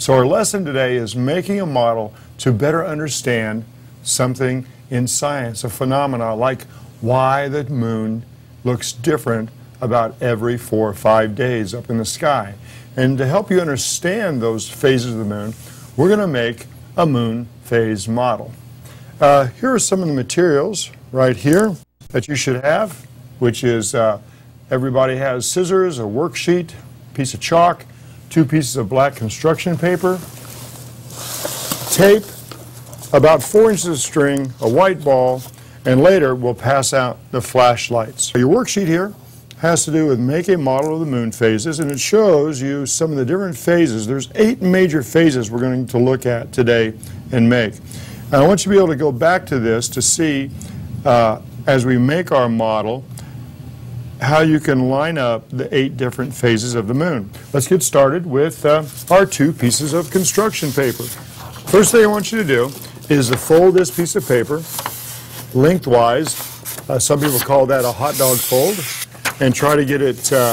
So our lesson today is making a model to better understand something in science, a phenomena like why the moon looks different about every four or five days up in the sky. And to help you understand those phases of the moon, we're going to make a moon phase model. Uh, here are some of the materials right here that you should have, which is uh, everybody has scissors, a worksheet, piece of chalk, two pieces of black construction paper, tape, about four inches of string, a white ball, and later we'll pass out the flashlights. Your worksheet here has to do with make a model of the moon phases, and it shows you some of the different phases. There's eight major phases we're going to look at today and make. And I want you to be able to go back to this to see, uh, as we make our model, how you can line up the eight different phases of the moon. Let's get started with uh, our two pieces of construction paper. First thing I want you to do is to fold this piece of paper lengthwise. Uh, some people call that a hot dog fold. And try to get it uh,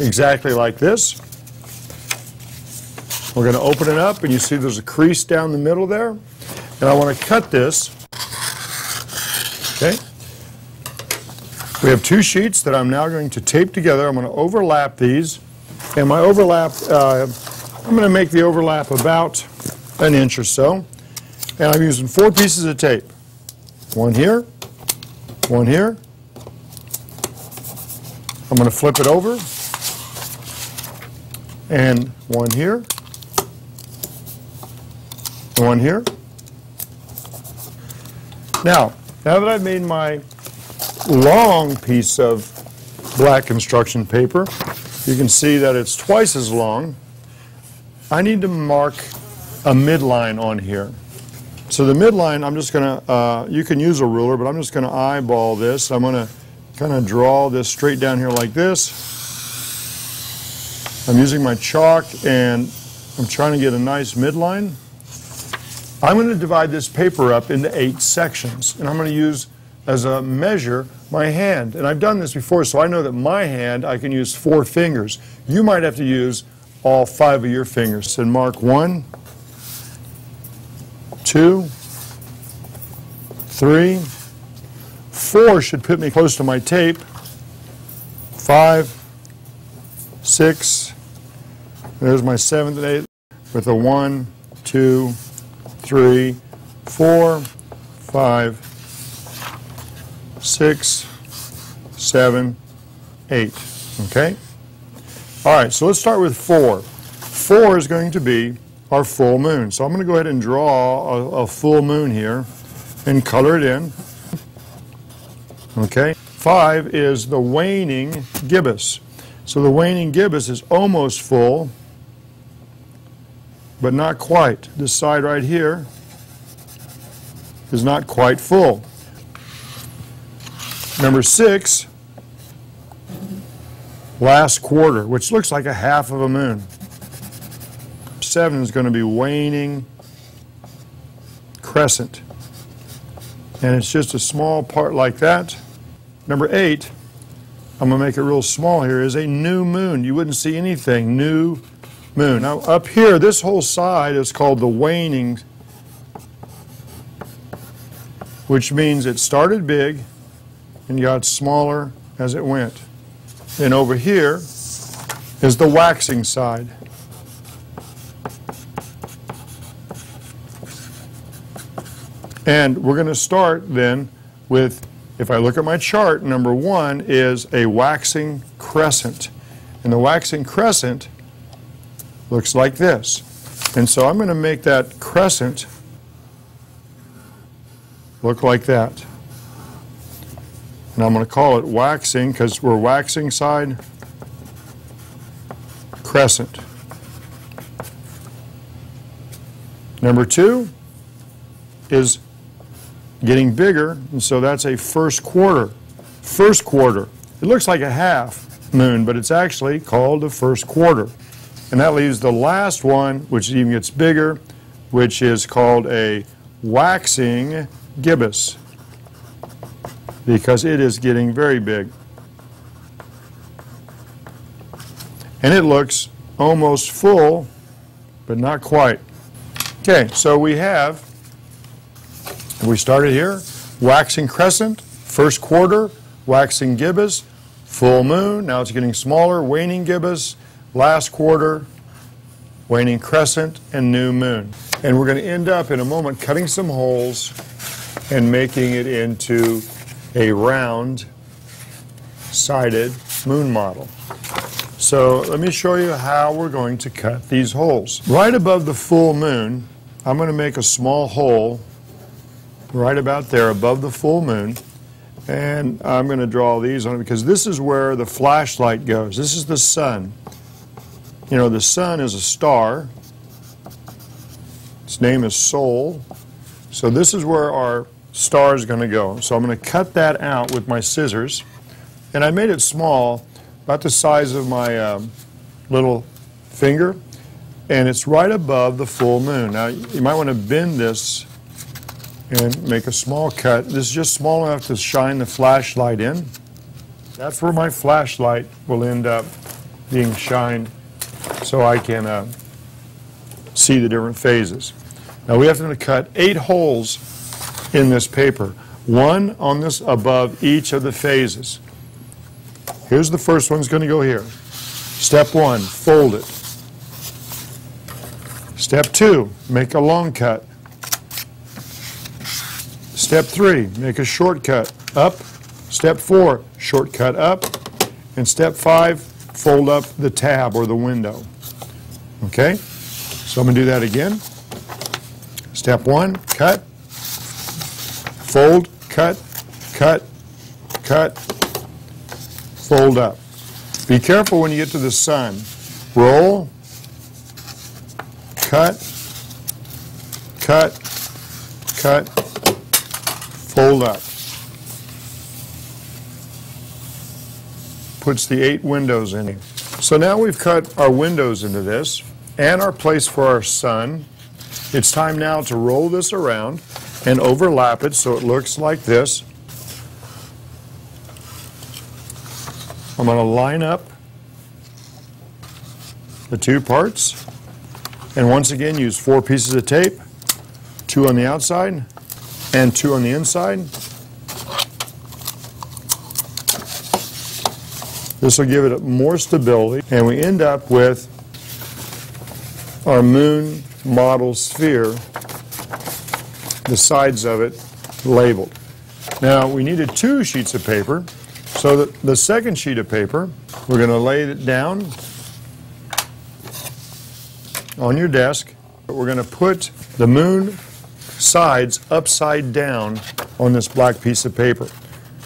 exactly like this. We're going to open it up and you see there's a crease down the middle there. And I want to cut this. Okay. We have two sheets that I'm now going to tape together. I'm going to overlap these. And my overlap, uh, I'm going to make the overlap about an inch or so. And I'm using four pieces of tape. One here, one here. I'm going to flip it over. And one here. One here. Now, now that I've made my long piece of black construction paper. You can see that it's twice as long. I need to mark a midline on here. So the midline, I'm just going to, uh, you can use a ruler, but I'm just going to eyeball this. I'm going to kind of draw this straight down here like this. I'm using my chalk and I'm trying to get a nice midline. I'm going to divide this paper up into eight sections, and I'm going to use as a measure my hand. And I've done this before, so I know that my hand, I can use four fingers. You might have to use all five of your fingers. And mark one, two, three, four should put me close to my tape, five, six, there's my seventh and eighth with a one, two, three, four, five, six, seven, eight. Okay? All right, so let's start with four. Four is going to be our full moon. So I'm going to go ahead and draw a, a full moon here and color it in. Okay? Five is the waning gibbous. So the waning gibbous is almost full, but not quite. This side right here is not quite full. Number six, last quarter, which looks like a half of a moon. Seven is going to be waning crescent. And it's just a small part like that. Number eight, I'm going to make it real small here, is a new moon. You wouldn't see anything. New moon. Now, up here, this whole side is called the waning, which means it started big and got smaller as it went. And over here is the waxing side. And we're going to start then with, if I look at my chart, number one is a waxing crescent. And the waxing crescent looks like this. And so I'm going to make that crescent look like that. And I'm going to call it waxing because we're waxing side crescent. Number two is getting bigger, and so that's a first quarter. First quarter. It looks like a half moon, but it's actually called a first quarter. And that leaves the last one, which even gets bigger, which is called a waxing gibbous because it is getting very big. And it looks almost full, but not quite. Okay, so we have, we started here, waxing crescent, first quarter, waxing gibbous, full moon, now it's getting smaller, waning gibbous, last quarter, waning crescent, and new moon. And we're going to end up in a moment cutting some holes and making it into a round sided moon model. So let me show you how we're going to cut these holes. Right above the full moon, I'm going to make a small hole right about there above the full moon. And I'm going to draw these on it because this is where the flashlight goes. This is the sun. You know, the sun is a star. Its name is Sol. So this is where our star is going to go. So I'm going to cut that out with my scissors. And I made it small about the size of my um, little finger, and it's right above the full moon. Now, you might want to bend this and make a small cut. This is just small enough to shine the flashlight in. That's where my flashlight will end up being shined so I can uh, see the different phases. Now we have to cut eight holes in this paper, one on this above each of the phases. Here's the first one's going to go here. Step one, fold it. Step two, make a long cut. Step three, make a shortcut up. Step four, shortcut up. And step five, fold up the tab or the window. Okay? So I'm going to do that again. Step one, cut. Fold, cut, cut, cut, fold up. Be careful when you get to the sun. Roll, cut, cut, cut, fold up. Puts the eight windows in. So now we've cut our windows into this and our place for our sun. It's time now to roll this around and overlap it so it looks like this. I'm going to line up the two parts and once again use four pieces of tape, two on the outside and two on the inside. This will give it more stability and we end up with our moon model sphere, the sides of it labeled. Now we needed two sheets of paper so the, the second sheet of paper, we're going to lay it down on your desk. We're going to put the moon sides upside down on this black piece of paper.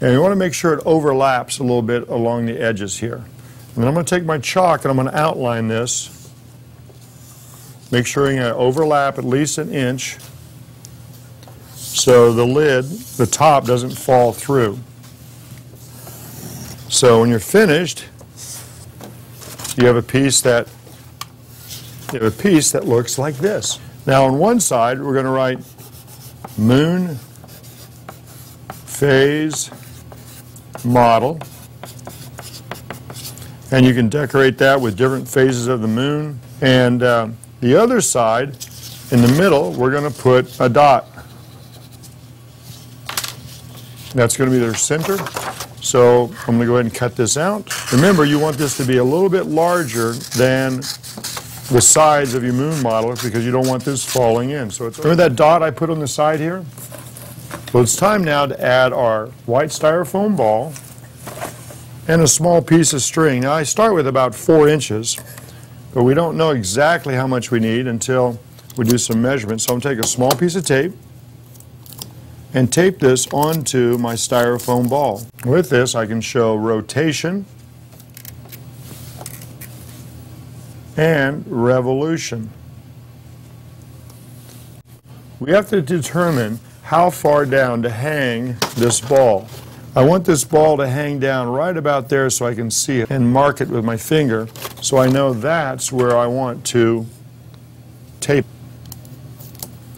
And you want to make sure it overlaps a little bit along the edges here. And then I'm going to take my chalk and I'm going to outline this. Make sure you overlap at least an inch so the lid, the top, doesn't fall through. So when you're finished, you have a piece that you have a piece that looks like this. Now on one side, we're going to write moon phase model. And you can decorate that with different phases of the moon. And uh, the other side, in the middle, we're going to put a dot. That's going to be their center. So I'm going to go ahead and cut this out. Remember, you want this to be a little bit larger than the sides of your moon model because you don't want this falling in. So remember that dot I put on the side here? Well, it's time now to add our white styrofoam ball and a small piece of string. Now I start with about four inches, but we don't know exactly how much we need until we do some measurements. So I'm going to take a small piece of tape and tape this onto my styrofoam ball. With this, I can show rotation and revolution. We have to determine how far down to hang this ball. I want this ball to hang down right about there so I can see it and mark it with my finger so I know that's where I want to tape.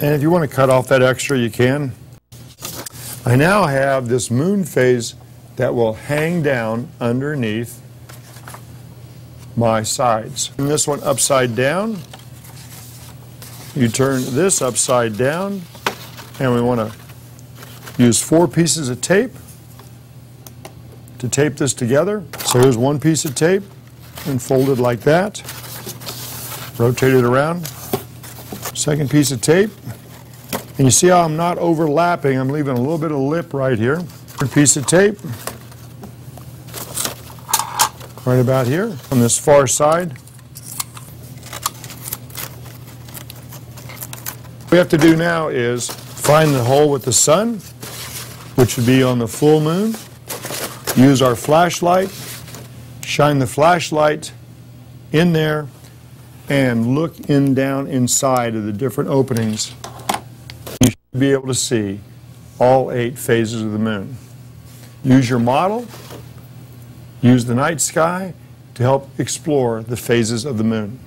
And if you want to cut off that extra, you can. I now have this moon phase that will hang down underneath my sides. And this one upside down You turn this upside down, and we want to use four pieces of tape to tape this together. So here's one piece of tape, and fold it like that. Rotate it around. Second piece of tape. And you see how I'm not overlapping, I'm leaving a little bit of lip right here. Piece of tape. Right about here on this far side. What we have to do now is find the hole with the sun, which would be on the full moon. Use our flashlight, shine the flashlight in there, and look in down inside of the different openings. Be able to see all eight phases of the moon. Use your model, use the night sky to help explore the phases of the moon.